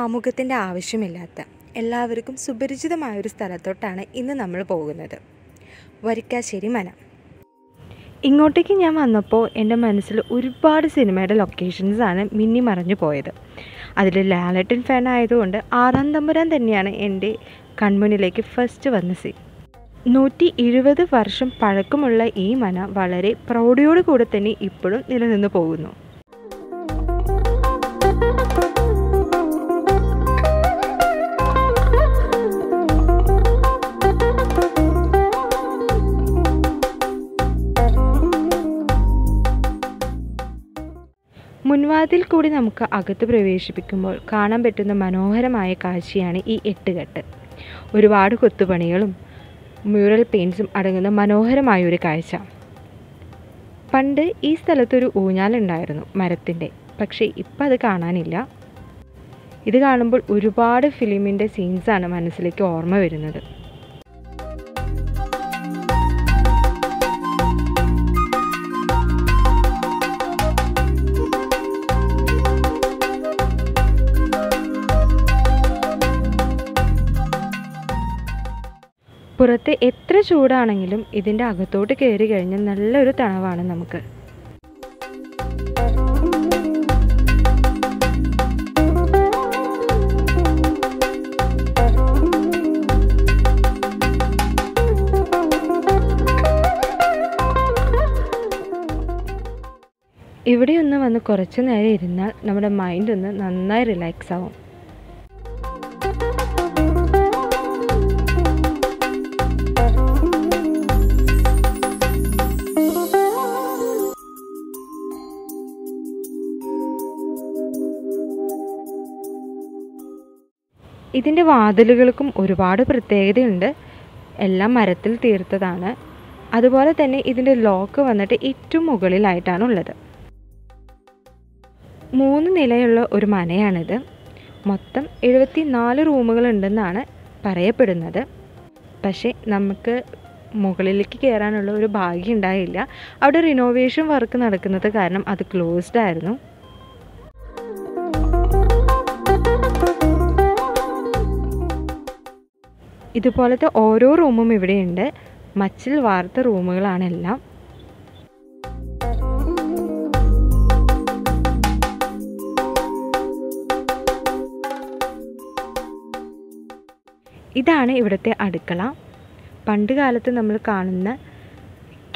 ആമുഖത്തിന്റെ ആവശ്യമില്ലാത്ത എല്ലാവർക്കും സുപരിചിതമായൊരു സ്ഥലത്തോട്ടാണ് ഇന്ന് നമ്മൾ പോകുന്നത്. വരിക്കാശ്ശേരി മന ഇങ്ങോട്ടേക്ക് ഞാൻ വന്നപ്പോൾ എന്റെ മനസ്സിൽ ഒരുപാട് സിനിമയുടെ ലൊക്കേഷൻസാണ് മിന്നി മറഞ്ഞു പോയത്. അതിൽ ലാലട്ടൻ ഫാൻ ആയതുകൊണ്ട് ആറാം തമ്പുരാൻ തന്നെയാണ് എന്റെ കൺമുന്നിലേക്ക് ഫസ്റ്റ് വന്ന സീൻ നൂറ്റി ഇരുപത് വർഷം പഴക്കമുള്ള ഈ മന വളരെ പ്രൗഢിയോട് കൂടെ തന്നെ ഇപ്പോഴും നിലനിന്ന് പോകുന്നു. മുൻവാതിൽ കൂടി നമുക്ക് അകത്ത് പ്രവേശിപ്പിക്കുമ്പോൾ കാണാൻ പറ്റുന്ന മനോഹരമായ കാഴ്ചയാണ് ഈ എട്ടുകെട്ട്. ഒരുപാട് കൊത്തുപണികളും മ്യൂറൽ പെയിൻസും അടങ്ങുന്ന മനോഹരമായ ഒരു കാഴ്ച. പണ്ട് ഈ സ്ഥലത്തൊരു ഊഞ്ഞാലുണ്ടായിരുന്നു മരത്തിന്റെ പക്ഷേ ഇപ്പം അത് കാണാനില്ല. ഇത് കാണുമ്പോൾ ഒരുപാട് ഫിലിമിന്റെ സീൻസാണ് മനസ്സിലേക്ക് ഓർമ്മ വരുന്നത്. പുറത്ത് എത്ര ചൂടാണെങ്കിലും ഇതിന്റെ അകത്തോട്ട് കയറി കഴിഞ്ഞാൽ നല്ലൊരു തണവാണ് നമുക്ക്. ഇവിടെ ഒന്ന് വന്ന് കുറച്ച് നേരം ഇരുന്നാൽ നമ്മുടെ മൈൻഡ് ഒന്ന് നന്നായി റിലാക്സ് ആവും. ഇതിന്റെ വാതിലുകൾക്കും ഒരുപാട് പ്രത്യേകതയുണ്ട്. എല്ലാം മരത്തിൽ തീർത്തതാണ്. അതുപോലെ തന്നെ ഇതിന്റെ ലോക്ക് വന്നിട്ട് ഏറ്റവും മുകളിലായിട്ടാണ് ഉള്ളത് മൂന്ന് നിലയുള്ള ഒരു മനയാണിത്. മൊത്തം എഴുപത്തി നാല് റൂമുകളുണ്ടെന്നാണ് പറയപ്പെടുന്നത്. പക്ഷേ നമുക്ക് മുകളിലേക്ക് കയറാനുള്ള ഒരു ഭാഗ്യം ഉണ്ടായില്ല. അവിടെ റിനോവേഷൻ വർക്ക് നടക്കുന്നത് കാരണം അത് ക്ലോസ്ഡ് ആയിരുന്നു. ഇതുപോലത്തെ ഓരോ റൂമും ഇവിടെയുണ്ട്. മച്ചിൽ വാർത്ത റൂമുകളാണെല്ലാം ഇതാണ് ഇവിടുത്തെ അടുക്കള. പണ്ട് കാലത്ത് നമ്മൾ കാണുന്ന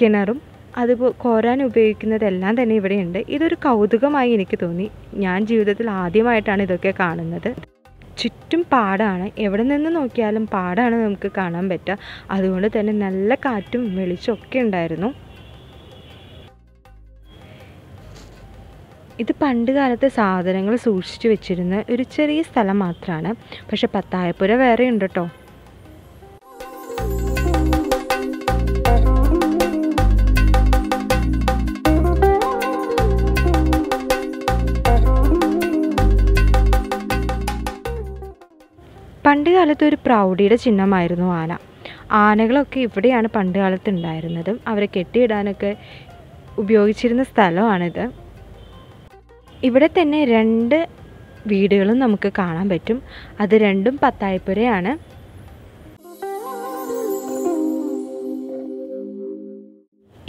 കിണറും അത് കോരാൻ ഉപയോഗിക്കുന്നതെല്ലാം തന്നെ ഇവിടെയുണ്ട്. ഇതൊരു കൗതുകമായി എനിക്ക് തോന്നി. ഞാൻ ജീവിതത്തിൽ ആദ്യമായിട്ടാണ് ഇതൊക്കെ കാണുന്നത്. ചുറ്റും പാടാണ്. എവിടെ നിന്ന് നോക്കിയാലും പാടാണ് നമുക്ക് കാണാൻ പറ്റുക. അതുകൊണ്ട് തന്നെ നല്ല കാറ്റും വെളിച്ചമൊക്കെ ഉണ്ടായിരുന്നു. ഇത് പണ്ട് കാലത്തെ സാധനങ്ങൾ സൂക്ഷിച്ചു വെച്ചിരുന്ന ഒരു ചെറിയ സ്ഥലം മാത്രമാണ് പക്ഷെ പത്തായപ്പുര വേറെ ഉണ്ട് കേട്ടോ പണ്ട് കാലത്ത് ഒരു പ്രൗഢിയുടെ ചിഹ്നമായിരുന്നു ആന. ആനകളൊക്കെ ഇവിടെയാണ് പണ്ട് കാലത്ത് ഉണ്ടായിരുന്നതും. അവരെ കെട്ടിയിടാനൊക്കെ ഉപയോഗിച്ചിരുന്ന സ്ഥലമാണിത്. ഇവിടെ തന്നെ രണ്ട് വീടുകളും നമുക്ക് കാണാൻ പറ്റും. അത് രണ്ടും പത്തായപ്പുരയാണ്.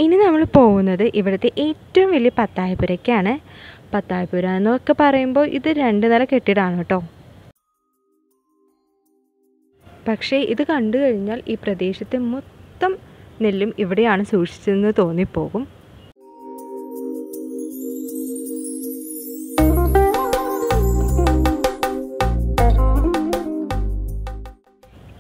ഇനി നമ്മൾ പോകുന്നത് ഇവിടുത്തെ ഏറ്റവും വലിയ പത്തായപ്പുരയ്ക്കാണ്. പത്തായപ്പുര എന്നൊക്കെ പറയുമ്പോൾ ഇത് രണ്ട് നില കെട്ടിടമാണ് കേട്ടോ. പക്ഷേ ഇത് കണ്ടു കഴിഞ്ഞാൽ ഈ പ്രദേശത്തെ മൊത്തം നെല്ലും ഇവിടെയാണ് സൂക്ഷിച്ചതെന്ന് തോന്നിപ്പോകും.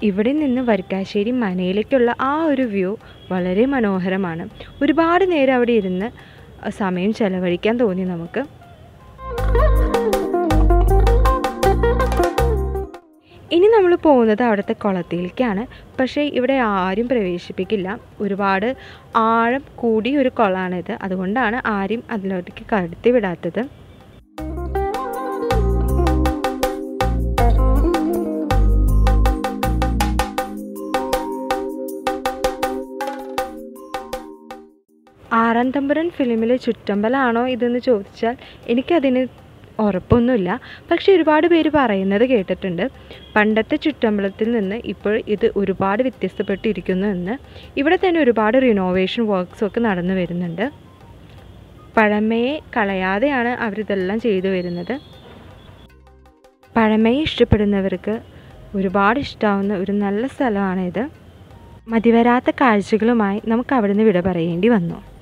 ഇവിടെ നിന്ന് വരിക്കാശ്ശേരി മനയിലേക്കുള്ള ആ ഒരു വ്യൂ വളരെ മനോഹരമാണ്. ഒരുപാട് നേരം അവിടെ ഇരുന്ന് സമയം ചെലവഴിക്കാൻ തോന്നി നമുക്ക്. ഇനി നമ്മൾ പോകുന്നത് അവിടുത്തെ കുളത്തിലേക്കാണ്. പക്ഷേ ഇവിടെ ആരും പ്രവേശിപ്പിക്കില്ല. ഒരുപാട് ആഴം കൂടിയ ഒരു കുളമാണിത്. അതുകൊണ്ടാണ് ആരും അതിലോട്ടേക്ക് കടത്തി വിടാത്തത്. ആറാം തമ്പുരൻ ഫിലിമിലെ ചുറ്റമ്പലാണോ ഇതെന്ന് ചോദിച്ചാൽ എനിക്കതിന് ഉറപ്പൊന്നുമില്ല. പക്ഷേ ഒരുപാട് പേര് പറയുന്നത് കേട്ടിട്ടുണ്ട്. പണ്ടത്തെ ചുറ്റമ്പലത്തിൽ നിന്ന് ഇപ്പോൾ ഇത് ഒരുപാട് വ്യത്യസ്തപ്പെട്ടിരിക്കുന്നു എന്ന്. ഇവിടെ തന്നെ ഒരുപാട് റിനോവേഷൻ വർക്ക്സും ഒക്കെ നടന്നു വരുന്നുണ്ട്. പഴമയെ കളയാതെയാണ് അവരിതെല്ലാം ചെയ്തു വരുന്നത്. പഴമയെ ഇഷ്ടപ്പെടുന്നവർക്ക് ഒരുപാട് ഇഷ്ടാവുന്ന ഒരു നല്ല സ്ഥലമാണിത്. മതിവരാത്ത കാഴ്ചകളുമായി നമുക്ക് അവിടുന്ന് വിട പറയേണ്ടി വന്നു.